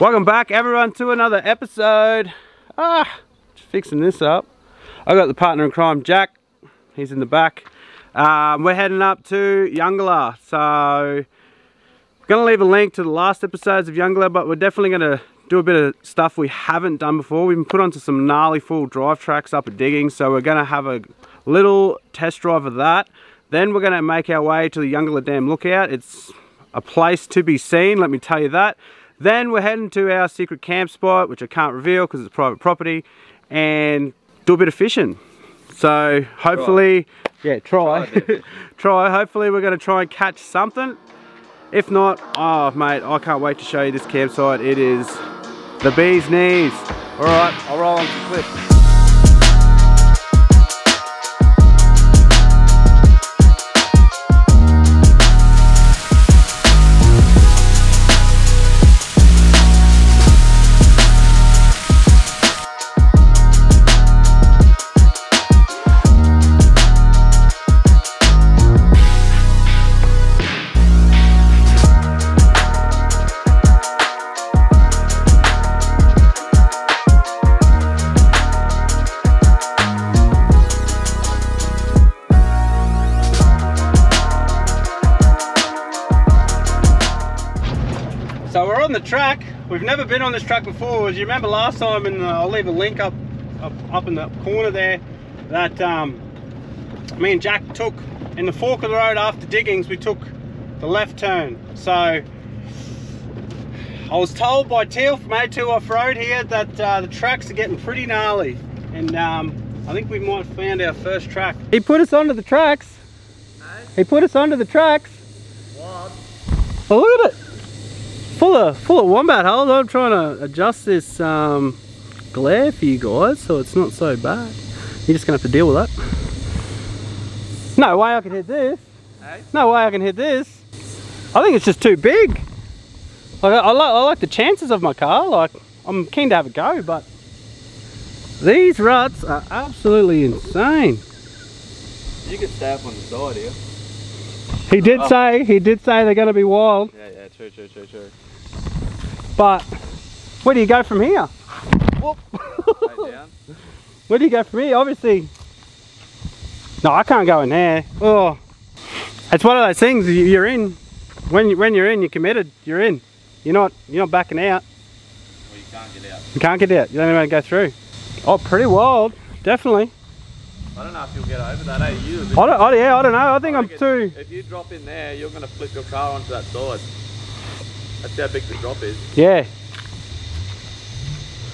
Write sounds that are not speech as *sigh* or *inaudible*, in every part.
Welcome back everyone to another episode. Ah, fixing this up. I got the partner in crime, Jack. He's in the back. Um, we're heading up to Eungella. So, gonna leave a link to the last episodes of Eungella, but we're definitely gonna do a bit of stuff we haven't done before. We've been put onto some gnarly full drive tracks up at digging, so we're gonna have a little test drive of that. Then we're gonna make our way to the Eungella Dam Lookout. It's a place to be seen, let me tell you that. Then we're heading to our secret camp spot, which I can't reveal because it's private property, and do a bit of fishing. So hopefully, try. yeah, try. Try, *laughs* try. Hopefully we're going to try and catch something. If not, oh mate, I can't wait to show you this campsite. It is the bee's knees. All right, I'll roll on to the cliff. Track. We've never been on this track before. As you remember last time, and uh, I'll leave a link up, up, up in the corner there, that um, me and Jack took in the fork of the road after diggings, we took the left turn. So I was told by Teal from A2 Off-Road here that uh, the tracks are getting pretty gnarly. And um, I think we might have found our first track. He put us onto the tracks. He put us onto the tracks. What? Oh, look at it full of full of wombat holes. I'm trying to adjust this um, glare for you guys so it's not so bad. You're just gonna have to deal with that. No way I can hit this. Hey? No way I can hit this. I think it's just too big. Like, I, I, like, I like the chances of my car. Like I'm keen to have a go, but these ruts are absolutely insane. You can stay up on the side here. He did oh. say, he did say they're going to be wild. Yeah, yeah, true, true, true, true. But where do you go from here? *laughs* where do you go from here? Obviously, no, I can't go in there. Oh, it's one of those things you're in. When you, when you're in, you're committed. You're in. You're not you're not backing out. Well, you can't get out. You can't get out. You don't even go through. Oh, pretty wild. Definitely. I don't know if you'll get over that, eh? You? I don't, oh, yeah, I don't know. I think I am too... If you drop in there, you're going to flip your car onto that side. That's how big the drop is. Yeah.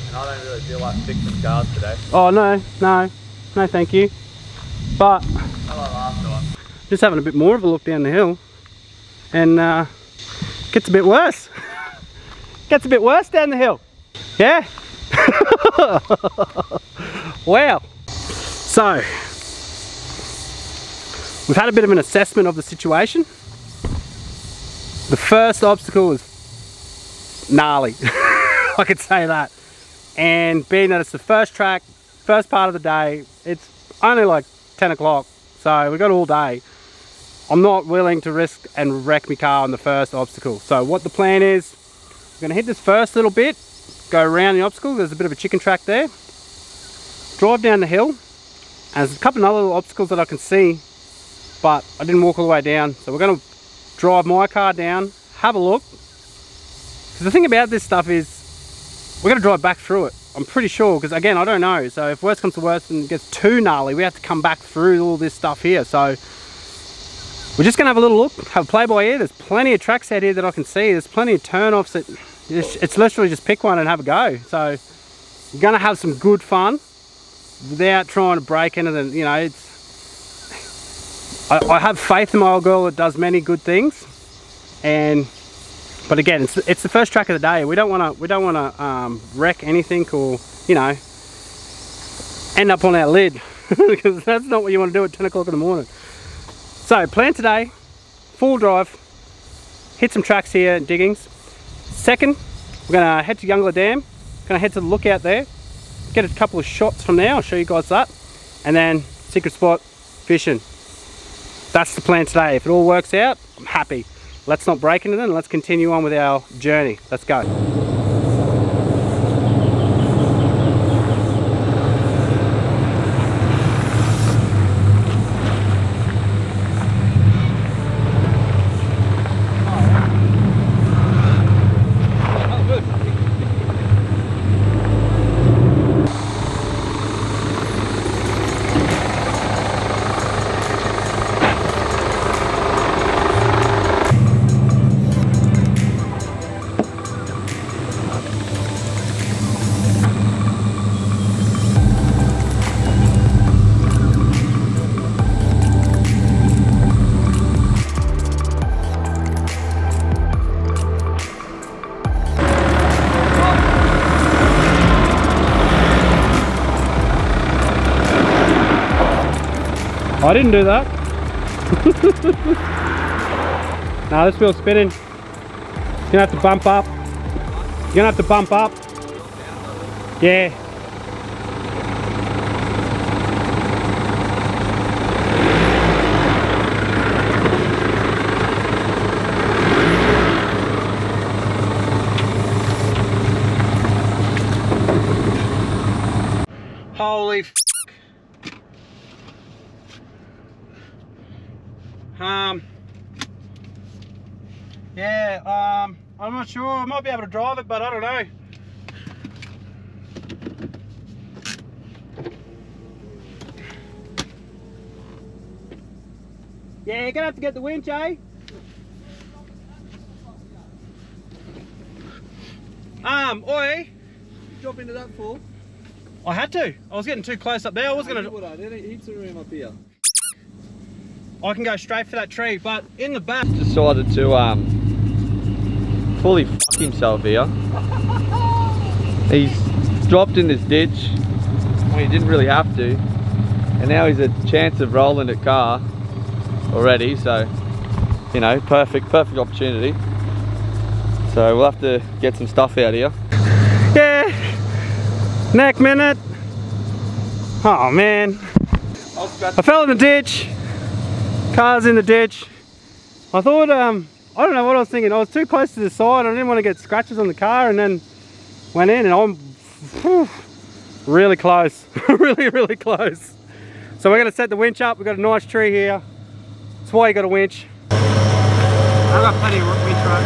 And I don't really feel like fixing cars today. Oh no, no, no thank you. But just having a bit more of a look down the hill and uh, gets a bit worse. *laughs* gets a bit worse down the hill. Yeah? *laughs* wow. So, we've had a bit of an assessment of the situation. The first obstacle is gnarly. *laughs* I could say that. And being that it's the first track, first part of the day, it's only like 10 o'clock, so we've got all day. I'm not willing to risk and wreck my car on the first obstacle. So what the plan is, we're gonna hit this first little bit, go around the obstacle, there's a bit of a chicken track there, drive down the hill, and there's a couple of other little obstacles that I can see, but I didn't walk all the way down. So we're gonna drive my car down, have a look, the thing about this stuff is we're going to drive back through it. I'm pretty sure, because again, I don't know. So if worst comes to worst and it gets too gnarly, we have to come back through all this stuff here. So we're just going to have a little look, have a play by. There's plenty of tracks out here that I can see. There's plenty of turn-offs that it's, it's literally just pick one and have a go. So you're going to have some good fun without trying to break anything. You know, it's I, I have faith in my old girl that does many good things. And but again, it's, it's the first track of the day. We don't want to we don't want to um, wreck anything or you know end up on our lid *laughs* because that's not what you want to do at 10 o'clock in the morning. So plan today, full drive, hit some tracks here, and diggings. Second, we're gonna head to Eungella Dam. Gonna head to the lookout there, get a couple of shots from there. I'll show you guys that, and then secret spot fishing. That's the plan today. If it all works out, I'm happy let's not break into them. Let's continue on with our journey. Let's go didn't do that. *laughs* nah, this wheel's spinning. You're gonna have to bump up. You're gonna have to bump up. Yeah. Holy f Um, yeah, um, I'm not sure. I might be able to drive it, but I don't know. Yeah, you're gonna have to get the winch, eh? Um, oi, Drop into that full. I had to. I was getting too close up there. I was gonna. Would I? There ain't heaps of room up here. I can go straight for that tree, but in the back. Decided to um, fully fuck himself here. He's dropped in this ditch when he didn't really have to. And now he's a chance of rolling the car already, so you know, perfect, perfect opportunity. So we'll have to get some stuff out here. Yeah. Neck minute. Oh man. I fell in the ditch. Car's in the ditch. I thought, um, I don't know what I was thinking. I was too close to the side. I didn't want to get scratches on the car and then went in and I'm whew, *sighs* really close. *laughs* really, really close. So we're going to set the winch up. We've got a nice tree here. That's why you got a winch. I've got plenty of winch rope.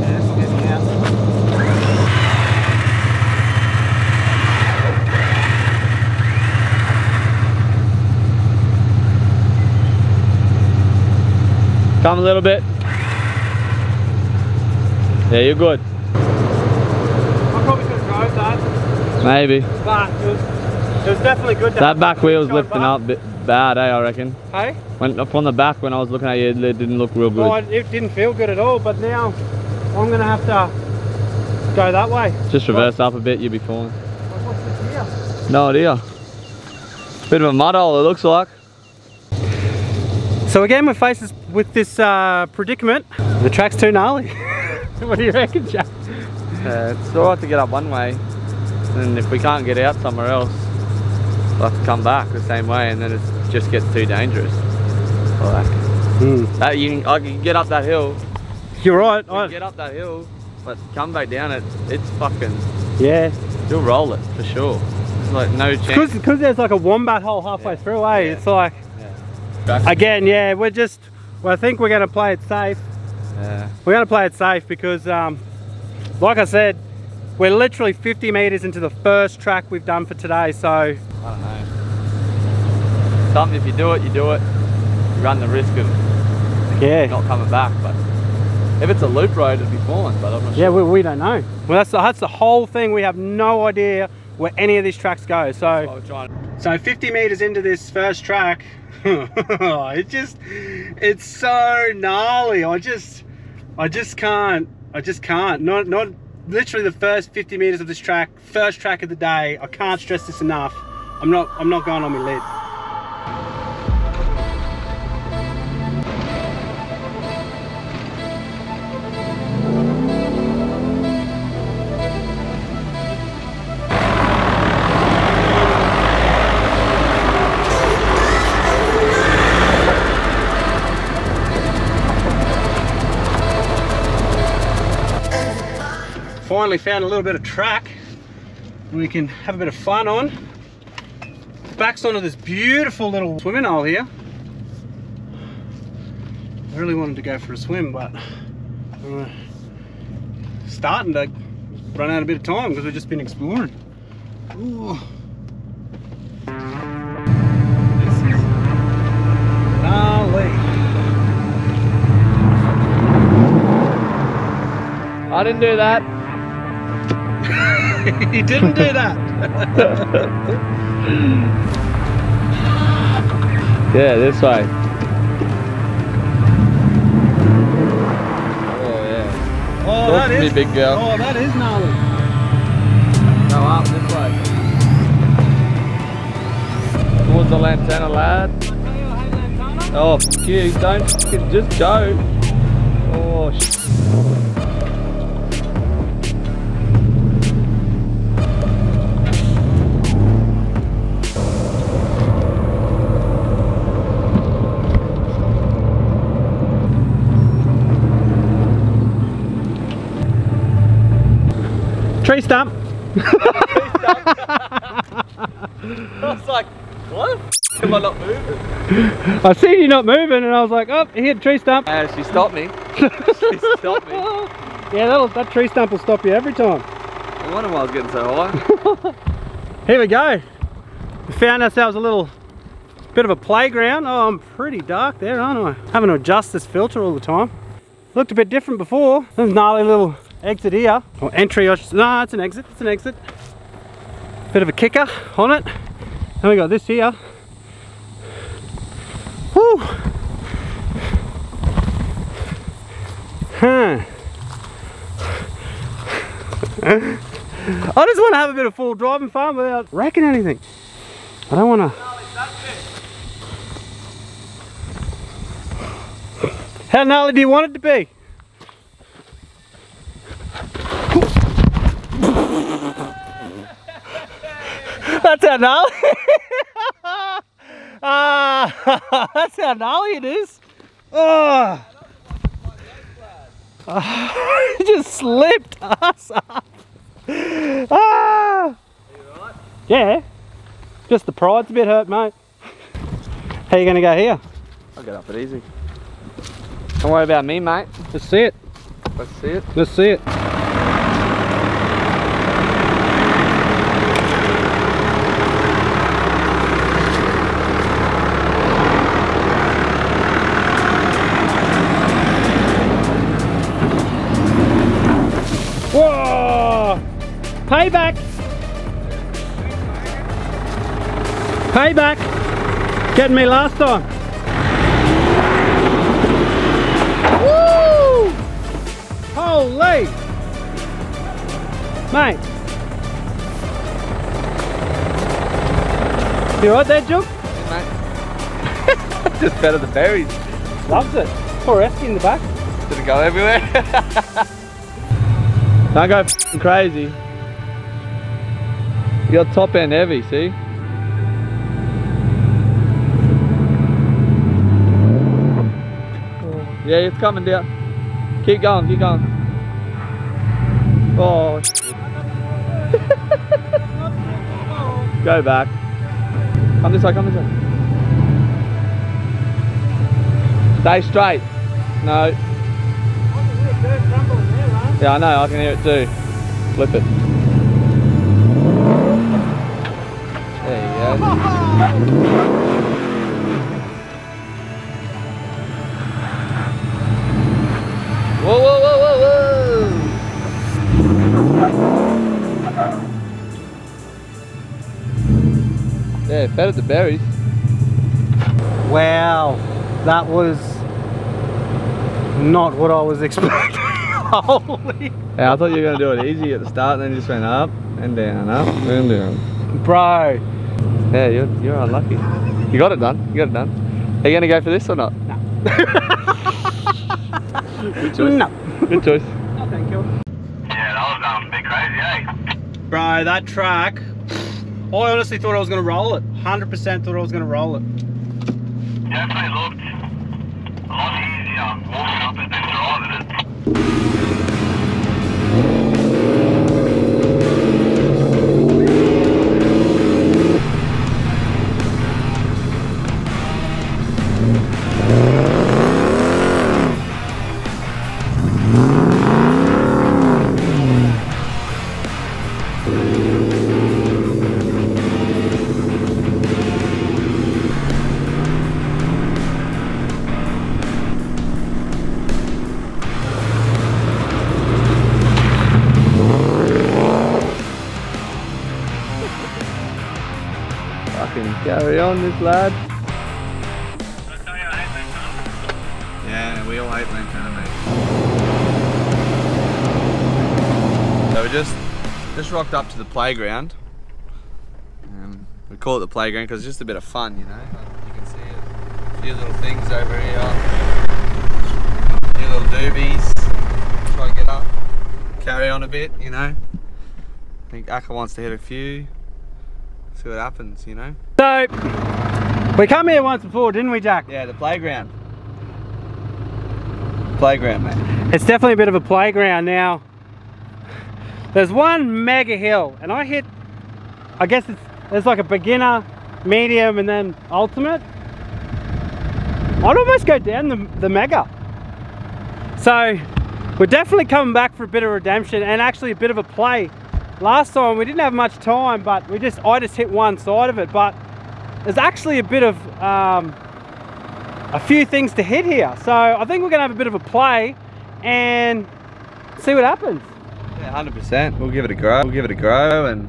Yeah, this will get me out. Come a little bit. Yeah, you're good. I probably could have drove that, Maybe. but it was, it was definitely good. to That back wheel was lifting back. up bit bad, eh, I reckon. Hey? Went up on the back when I was looking at you, it didn't look real good. Well, it didn't feel good at all, but now I'm going to have to go that way. Just reverse up a bit, you'll be fine. What's this here? No idea. Bit of a mud hole, it looks like. So again, we're faced with this uh, predicament. The track's too gnarly. *laughs* what do you reckon, Jack? Uh, it's alright to get up one way, and if we can't get out somewhere else, we'll have to come back the same way, and then it just gets too dangerous. Like, that you can, I can get up that hill, You're right. I, get up that hill, but come back down it, it's fucking, yeah. you'll roll it for sure. There's like no chance. Because there's like a wombat hole halfway through, eh? Yeah. It's like, Back- again, yeah, we're just, well, I think we're going to play it safe. Yeah. We're going to play it safe because, um, like I said, we're literally 50 meters into the first track we've done for today. So, I don't know. Something, if you do it, you do it. You run the risk of yeah. not coming back, but if it's a loop road, it'd be fine, but I'm not Yeah, sure. we, we don't know. Well, that's the, that's the whole thing. We have no idea where any of these tracks go. So, I'll try and so 50 meters into this first track, *laughs* it just, it's so gnarly. I just, I just can't, I just can't. Not, not literally the first 50 meters of this track, first track of the day. I can't stress this enough. I'm not, I'm not going on my lid. Finally found a little bit of track we can have a bit of fun on. Backs onto this beautiful little swimming hole here. I really wanted to go for a swim, but uh, starting to run out a bit of time because we've just been exploring. Ooh. This is gnarly. I didn't do that. *laughs* he didn't do that. *laughs* yeah, this way. Oh yeah. Oh, Talk that is, me, big girl. Oh, that is gnarly. Go up this way. Towards the Lantana, lad. Oh, f you, don't just go. Oh, shit. Tree stump. I was like, what? Am I not moving? I seen you not moving and I was like, oh, he hit a tree stump. And she stopped me. *laughs* she stopped me. Yeah, that'll, that tree stump will stop you every time. I wonder why I was getting so high. *laughs* Here we go. We found ourselves a little bit of a playground. Oh, I'm pretty dark there, aren't I? Having to adjust this filter all the time. Looked a bit different before. There's a gnarly little exit here. Or entry, should, no, it's an exit, it's an exit. Bit of a kicker on it. Then we got this here. Woo! Huh. *laughs* I just want to have a bit of full driving fun without wrecking anything. I don't want to. How gnarly do you want it to be? That's how gnarly. Ah, that's how gnarly it is. *laughs* *laughs* Oh, *laughs* just slipped us up. Ah. Yeah. Just the pride's a bit hurt, mate. How you gonna go here? I'll get up it easy. Don't worry about me, mate. Let's see it. Let's see it. Let's see it. Whoa! Payback! Payback! Getting me last time. Woo! Holy! Mate. You right there, Jug? mate. *laughs* Just better the berries. Loves it. Poor Esky in the back. Did it go everywhere? *laughs* Don't go crazy. You got top end heavy, see? Yeah, it's coming down. Keep going, keep going. Oh. *laughs* Go back. Come this way, come this way. Stay straight. No. Yeah, I know, I can hear it too. Flip it. Whoa, whoa, whoa, whoa, whoa! Yeah, better the berries. Wow, that was not what I was *laughs* expecting. Holy. Yeah, I thought you were going to do it easy at the start and then you just went up and down, up and down. Bro. Yeah, you're, you're unlucky. You got it done. You got it done. Are you going to go for this or not? No. *laughs* Good choice. No. Good choice. Oh, thank you. Yeah, that was um, a bit crazy, eh? Bro, that track, I honestly thought I was going to roll it. 100% thought I was going to roll it. Definitely looked a lot easier walking up it than driving it. Playground. Um, we call it the playground because it's just a bit of fun, you know. You can see it. a few little things over here. A few little doobies. Try to get up, carry on a bit, you know. I think Akka wants to hit a few. See what happens, you know. So, we come here once before, didn't we, Jack? Yeah, the playground. Playground, mate. It's definitely a bit of a playground now. There's one mega hill, and I hit, I guess it's, there's like a beginner, medium, and then ultimate. I'd almost go down the, the mega. So, we're definitely coming back for a bit of redemption and actually a bit of a play. Last time we didn't have much time, but we just I just hit one side of it. But there's actually a bit of um, a few things to hit here. So I think we're gonna have a bit of a play and see what happens. Yeah, hundred percent. We'll give it a go. We'll give it a go and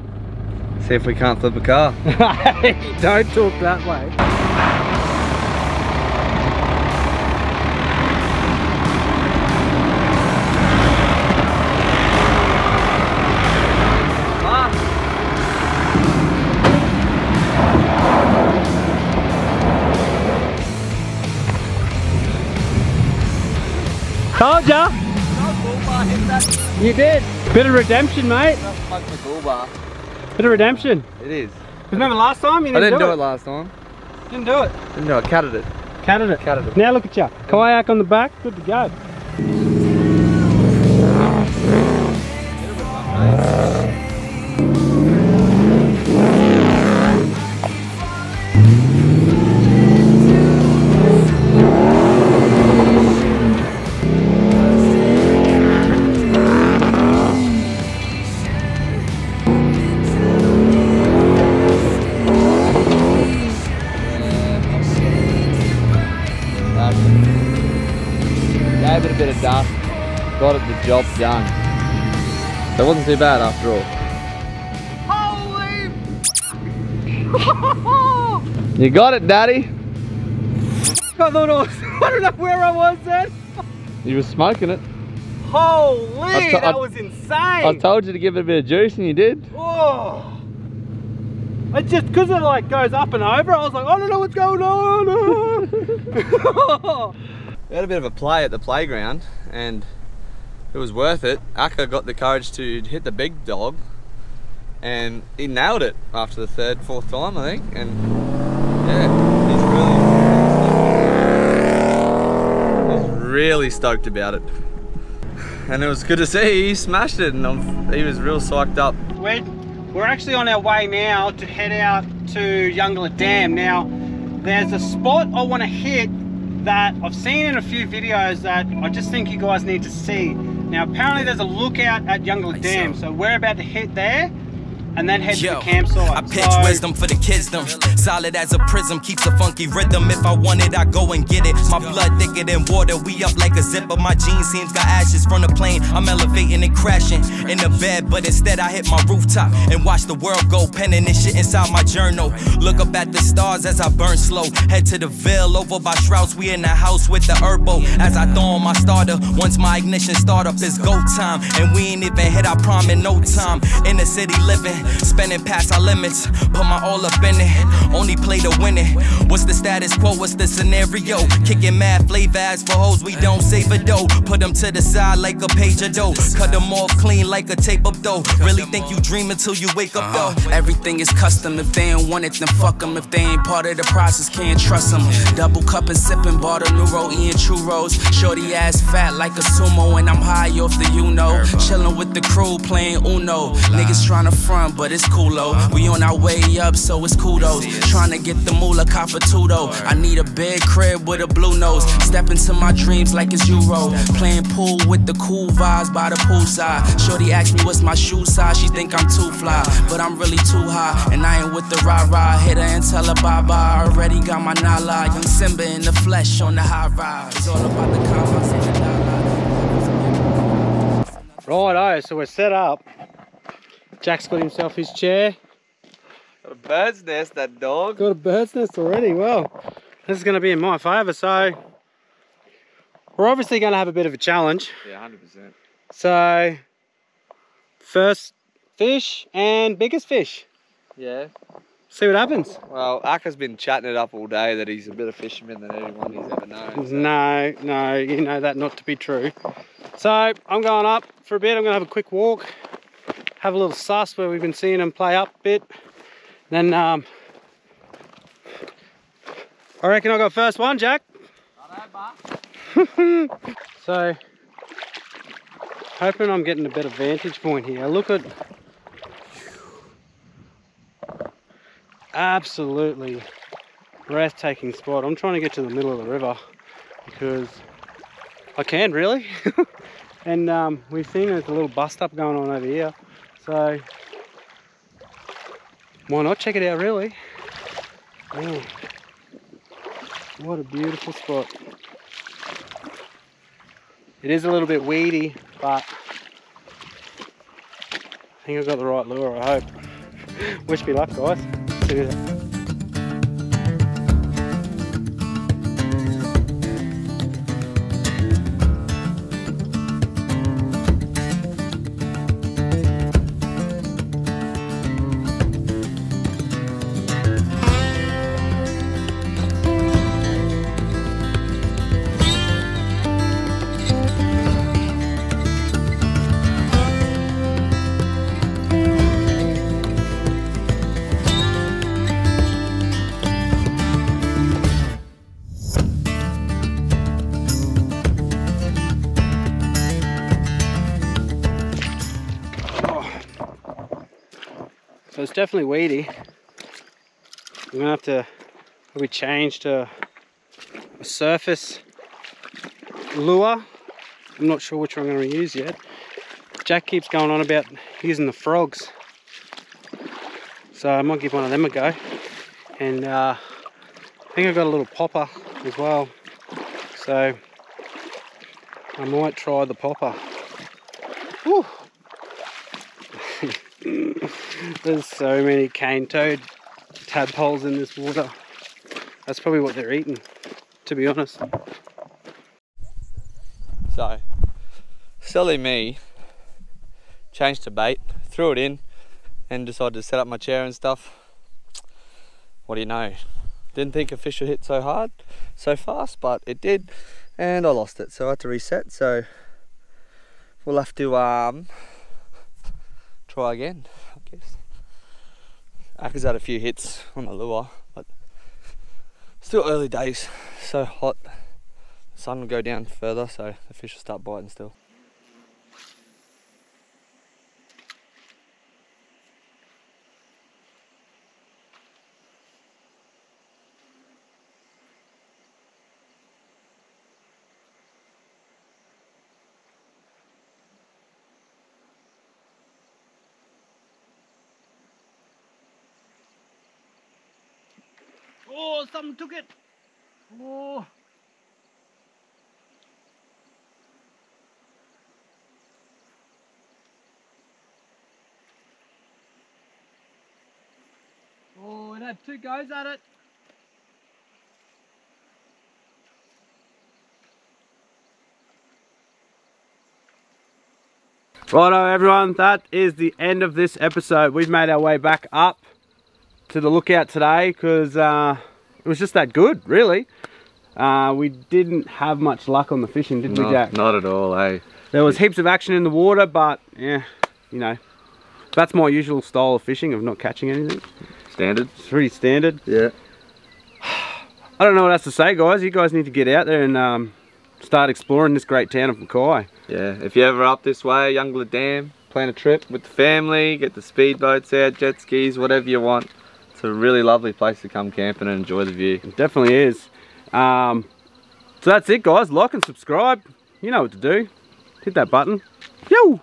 see if we can't flip a car. *laughs* Don't talk that way. Told ya! You did. Bit of redemption, mate. Bit of redemption. It is. Remember last time? You I didn't, didn't do it last time. Didn't do it. Didn't do it. Catted it. Catted it. Catted it. Now look at you. Kayak on the back, good to go. Too bad after all. *laughs* You got it, Daddy. I thought I was, I don't know where I was then. You were smoking it. Holy, I that I- was insane. I told you to give it a bit of juice and you did. oh. It just, because it like goes up and over, I was like, I don't know what's going on. *laughs* *laughs* We had a bit of a play at the playground and it was worth it. Akka got the courage to hit the big dog and he nailed it after the third, fourth time I think. And yeah, he's really, he's really stoked about it. And it was good to see, he smashed it and I'm, he was real psyched up. we're, we're actually on our way now to head out to Eungella Dam. Now, there's a spot I want to hit that I've seen in a few videos that I just think you guys need to see. Now, apparently there's a lookout at Eungella Dam, so we're about to hit there and then head to the campsite. I pitch So- wisdom for the kids, them. Solid as a prism, keeps a funky rhythm. If I want it, I go and get it. My blood thicker than water, we up like a zipper. My jeans seams got ashes from the plane. I'm elevating and crashing in the bed, but instead I hit my rooftop and watch the world go. Penning this shit inside my journal. Look up at the stars as I burn slow. Head to the veil over by Shrouds, We in the house with the herbo. As I throw on my starter, once my ignition start up, it's go time. And we ain't even hit our prime in no time. In the city living, spending past our limits. Put my all up in it, only play to win it. What's the status quo? What's the scenario? Kicking mad flavor as for hoes, we don't save a dough. Put them to the side like a page of dough. Cut them off clean like a tape up dough. Really think you dream until you wake up though. Uh-huh. Everything is custom. If they ain't want it, then fuck them. If they ain't part of the process, can't trust them. Double cup and sipping, bought a new roll, eating churros. Shorty ass fat like a sumo, and I'm high off the you know. Chillin' with the crew, playing Uno. Niggas tryna front, but it's cool though. We on our way up, so it's kudos. Tryna get the moolah coppertudo. I need a big crib with a blue nose. Step into my dreams like it's Euro. Playing pool with the cool vibes by the poolside. Shorty asked me what's my shoe size. She think I'm too fly, but I'm really too high. And I ain't with the rah rah. Hit her and tell her bye bye. Already got my nala. Young Simba in the flesh on the high ride. It's all about the commas. Righto, eh, so we're set up. Jack's got himself his chair. Got a bird's nest, that dog. Got a bird's nest already. Well, this is going to be in my favour. So, we're obviously going to have a bit of a challenge. Yeah, hundred percent. So, first fish and biggest fish. Yeah. See what happens. Well, Aka's been chatting it up all day that he's a better fisherman than anyone he's ever known. so- No, no, you know that not to be true. So I'm going up for a bit. I'm gonna have a quick walk, have a little suss where we've been seeing them play up a bit. Then um, I reckon I got first one, Jack. *laughs* so hoping I'm getting a better vantage point here. Look at absolutely breathtaking spot. I'm trying to get to the middle of the river because I can really. *laughs* and um, we've seen there's a little bust up going on over here. So why not check it out really? Man, what a beautiful spot. It is a little bit weedy, but I think I've got the right lure, I hope. *laughs* Wish me luck guys. So it's definitely weedy. I'm gonna have to probably change to a surface lure. I'm not sure which one I'm gonna use yet. Jack keeps going on about using the frogs. So I might give one of them a go. And uh, I think I've got a little popper as well. So I might try the popper. There's so many cane toad tadpoles in this water. That's probably what they're eating, to be honest. So, silly me changed to bait, threw it in, and decided to set up my chair and stuff. What do you know? Didn't think a fish would hit so hard, so fast, but it did, and I lost it. So I had to reset. So we'll have to um, try again, I guess. Aka's had a few hits on the lure, but still early days. So hot. The sun will go down further, so the fish will start biting still. Oh, something took it. Oh. Oh, it had two goes at it. Righto everyone, that is the end of this episode. We've made our way back up to the lookout today because uh, it was just that good, really. Uh, we didn't have much luck on the fishing, did we, Jack? not at all, eh? There was heaps of action in the water, but yeah, you know, that's my usual style of fishing of not catching anything. Standard? It's pretty standard. Yeah. *sighs* I don't know what else to say, guys. You guys need to get out there and um, start exploring this great town of Mackay. Yeah, if you're ever up this way, Eungella Dam, plan a trip with the family, get the speedboats out, jet skis, whatever you want. It's a really lovely place to come camping and enjoy the view. It definitely is. Um, so that's it, guys. Like and subscribe. You know what to do. Hit that button. Yo!